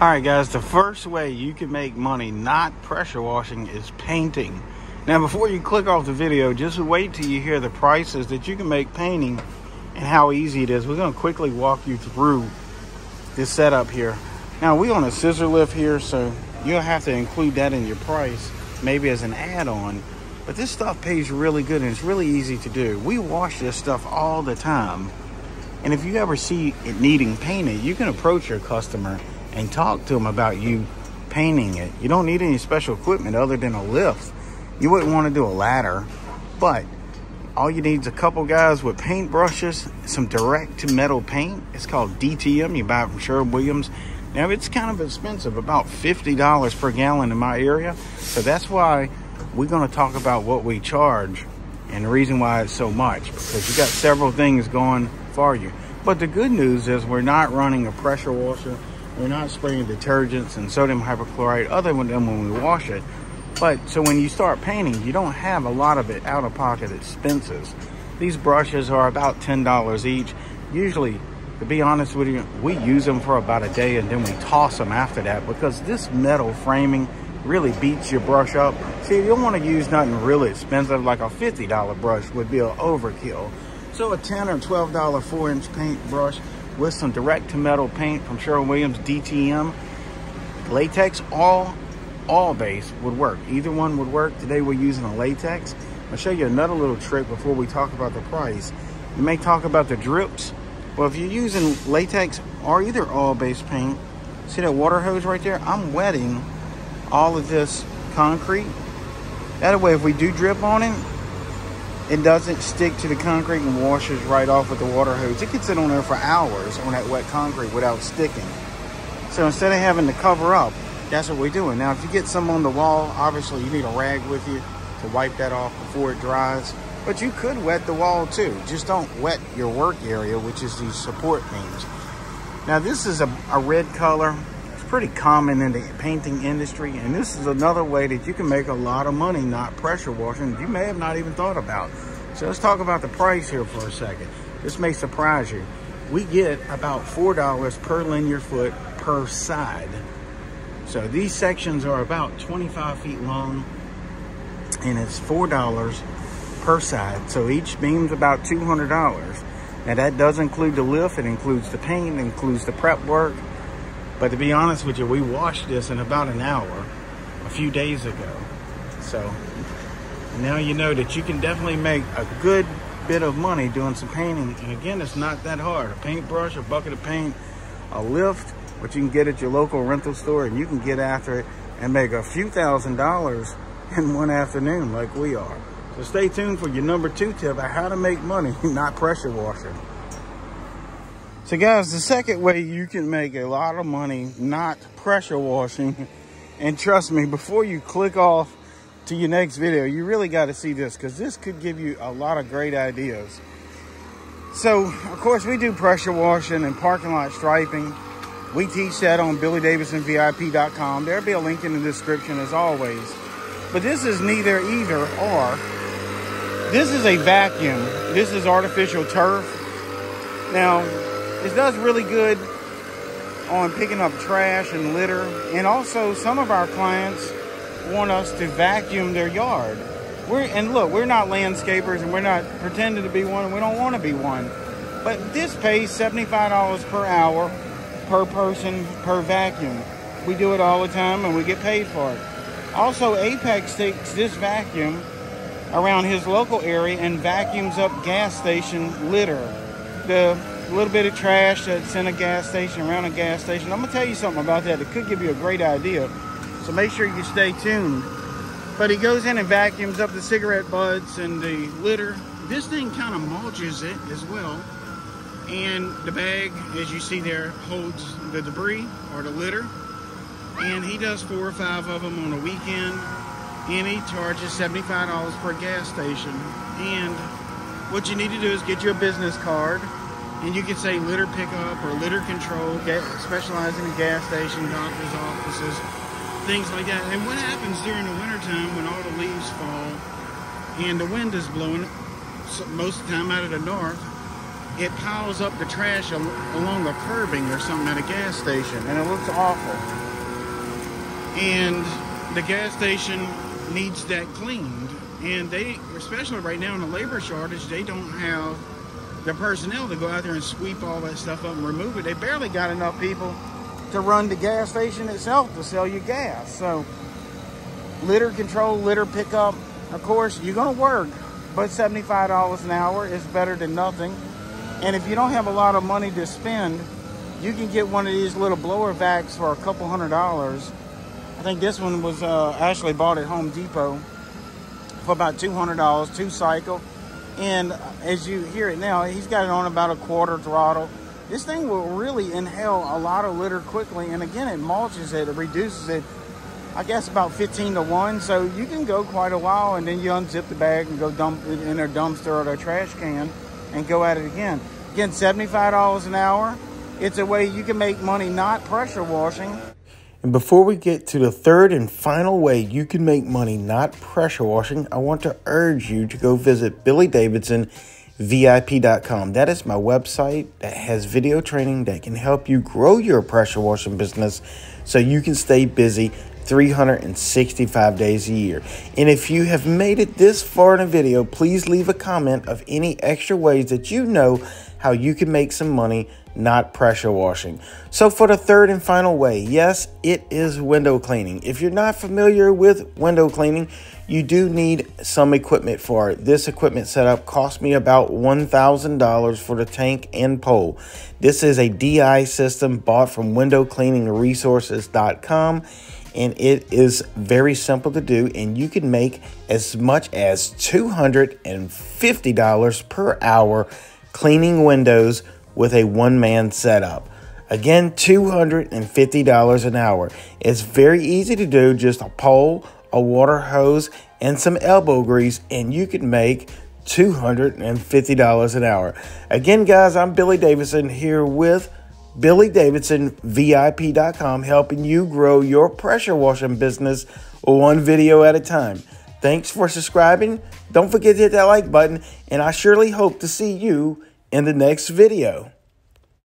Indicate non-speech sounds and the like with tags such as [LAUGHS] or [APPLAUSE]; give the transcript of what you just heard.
All right, guys, the first way you can make money not pressure washing is painting. Now, before you click off the video, just wait till you hear the prices that you can make painting and how easy it is. We're going to quickly walk you through this setup here. Now, we on a scissor lift here, so you'll have to include that in your price, maybe as an add-on. But this stuff pays really good and it's really easy to do. We wash this stuff all the time. And if you ever see it needing painted, you can approach your customer and talk to them about you painting it. You don't need any special equipment other than a lift. You wouldn't want to do a ladder, but all you need is a couple guys with paint brushes, some direct to metal paint. It's called DTM. You buy it from Sherwin-Williams. Now it's kind of expensive, about $50 per gallon in my area. So that's why we're going to talk about what we charge and the reason why it's so much because you got several things going for you. But the good news is we're not running a pressure washer we're not spraying detergents and sodium hypochlorite other than when we wash it. But so when you start painting, you don't have a lot of it out of pocket expenses. These brushes are about $10 each. Usually, to be honest with you, we use them for about a day and then we toss them after that because this metal framing really beats your brush up. See, you don't want to use nothing really expensive like a $50 brush would be an overkill. So a 10 or $12 four inch paint brush with some direct to metal paint from Sherwin-Williams DTM. Latex, all, all base would work. Either one would work. Today we're using a latex. I'll show you another little trick before we talk about the price. You may talk about the drips. Well, if you're using latex or either all base paint, see that water hose right there? I'm wetting all of this concrete. That way, if we do drip on it, it doesn't stick to the concrete and washes right off with the water hose. It can sit on there for hours on that wet concrete without sticking. So instead of having to cover up, that's what we're doing. Now, if you get some on the wall, obviously you need a rag with you to wipe that off before it dries. But you could wet the wall too. Just don't wet your work area, which is the support beams. Now, this is a, a red color. Pretty common in the painting industry. And this is another way that you can make a lot of money not pressure washing. You may have not even thought about. So let's talk about the price here for a second. This may surprise you. We get about $4 per linear foot per side. So these sections are about 25 feet long and it's $4 per side. So each beam's about $200. Now that does include the lift, it includes the paint, it includes the prep work. But to be honest with you, we washed this in about an hour a few days ago. So now you know that you can definitely make a good bit of money doing some painting. And again, it's not that hard. A paintbrush, a bucket of paint, a lift, which you can get at your local rental store and you can get after it and make a few thousand dollars in one afternoon like we are. So stay tuned for your number two tip on how to make money, [LAUGHS] not pressure washing. So guys, the second way you can make a lot of money not pressure washing, [LAUGHS] and trust me, before you click off to your next video, you really got to see this because this could give you a lot of great ideas. So, of course, we do pressure washing and parking lot striping. We teach that on BillyDavidsonVIP.com. There'll be a link in the description as always. But this is neither either or. This is a vacuum. This is artificial turf. Now, it does really good on picking up trash and litter. And also, some of our clients want us to vacuum their yard. We're and look, we're not landscapers and we're not pretending to be one and we don't want to be one. But this pays $75 per hour per person per vacuum. We do it all the time and we get paid for it. Also, Apex takes this vacuum around his local area and vacuums up gas station litter. The little bit of trash that's in a gas station, around a gas station. I'm gonna tell you something about that. It could give you a great idea. So make sure you stay tuned. But he goes in and vacuums up the cigarette butts and the litter. This thing kind of mulches it as well. And the bag, as you see there, holds the debris or the litter. And he does four or five of them on a weekend. And he charges $75 per gas station. And what you need to do is get you a business card. And you can say litter pickup or litter control, specializing in gas station, doctor's offices, things like that. And what happens during the wintertime when all the leaves fall and the wind is blowing most of the time out of the north, it piles up the trash al along the curbing or something at a gas station, and it looks awful. And the gas station needs that cleaned, and they, especially right now in the labor shortage, they don't have the personnel to go out there and sweep all that stuff up and remove it. They barely got enough people to run the gas station itself to sell you gas. So litter control, litter pickup, of course, you're gonna work, but $75 an hour is better than nothing. And if you don't have a lot of money to spend, you can get one of these little blower vacs for a couple hundred dollars. I think this one was uh, actually bought at Home Depot for about $200, two cycle. And as you hear it now, he's got it on about a quarter throttle. This thing will really inhale a lot of litter quickly. And again, it mulches it, it reduces it, I guess about 15 to 1. So you can go quite a while and then you unzip the bag and go dump it in a dumpster or a trash can and go at it again. Again, $75 an hour. It's a way you can make money not pressure washing. And before we get to the third and final way you can make money not pressure washing, I want to urge you to go visit BillyDavidsonVIP.com. That is my website that has video training that can help you grow your pressure washing business so you can stay busy 365 days a year. And if you have made it this far in a video, please leave a comment of any extra ways that you know how you can make some money not pressure washing. So for the third and final way, yes, it is window cleaning. If you're not familiar with window cleaning, you do need some equipment for it. This equipment setup cost me about $1,000 for the tank and pole. This is a DI system bought from windowcleaningresources.com and it is very simple to do and you can make as much as $250 per hour cleaning windows with a one man setup. Again, $250 an hour. It's very easy to do, just a pole, a water hose, and some elbow grease, and you can make $250 an hour. Again, guys, I'm Billy Davidson here with BillyDavidsonVIP.com, helping you grow your pressure washing business one video at a time. Thanks for subscribing. Don't forget to hit that like button, and I surely hope to see you in the next video.